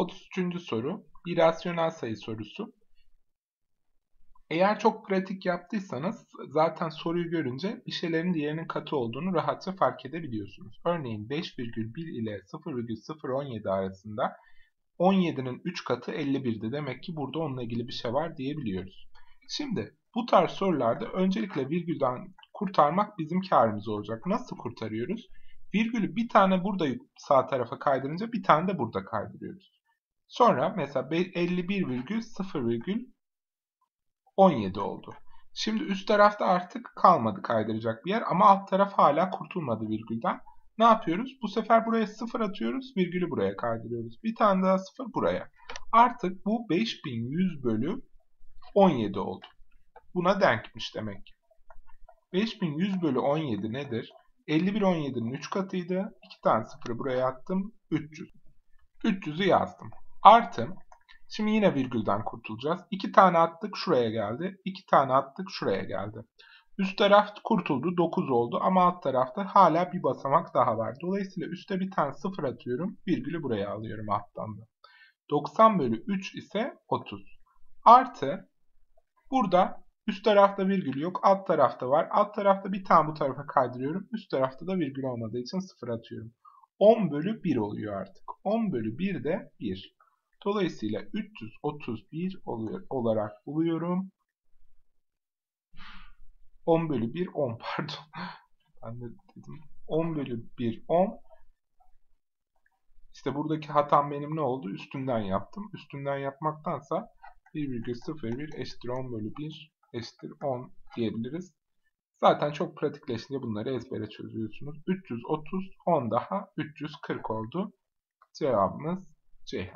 33. soru. Bir rasyonel sayı sorusu. Eğer çok pratik yaptıysanız zaten soruyu görünce bir şeylerin diğerinin katı olduğunu rahatça fark edebiliyorsunuz. Örneğin 5,1 ile 0,017 arasında 17'nin 3 katı 51'di. Demek ki burada onunla ilgili bir şey var diyebiliyoruz. Şimdi bu tarz sorularda öncelikle virgülden kurtarmak bizim karımız olacak. Nasıl kurtarıyoruz? Virgülü bir tane burada sağ tarafa kaydırınca bir tane de burada kaydırıyoruz. Sonra mesela 51,0,17 oldu. Şimdi üst tarafta artık kalmadı kaydıracak bir yer ama alt taraf hala kurtulmadı virgülden. Ne yapıyoruz? Bu sefer buraya 0 atıyoruz, virgülü buraya kaydırıyoruz. Bir tane daha 0 buraya. Artık bu 5100 bölü 17 oldu. Buna denkmiş demek. 5100 bölü 17 nedir? 51 17'nin 3 katıydı. 2 tane sıfırı buraya attım. 300. 300'ü yazdım. Artı. Şimdi yine virgülden kurtulacağız. 2 tane attık şuraya geldi. 2 tane attık şuraya geldi. Üst taraf kurtuldu 9 oldu ama alt tarafta hala bir basamak daha var. Dolayısıyla üstte bir tane sıfır atıyorum. Virgülü buraya alıyorum alttan da. 90 bölü 3 ise 30. Artı burada üst tarafta virgül yok. Alt tarafta var. Alt tarafta bir tane bu tarafa kaydırıyorum. Üst tarafta da virgül olmadığı için sıfır atıyorum. 10 bölü 1 oluyor artık. 10 bölü 1 de 1. Dolayısıyla 331 oluyor, olarak buluyorum. 10 bölü 1 10 pardon. ben de dedim 10 bölü 1 10. İşte buradaki hatam benim ne oldu? Üstünden yaptım. Üstünden yapmaktansa 1,01 eşittir 10 bölü 1 eşittir 10 diyebiliriz. Zaten çok pratikleşince bunları ezbere çözüyorsunuz. 330, 10 daha 340 oldu. Cevabımız C.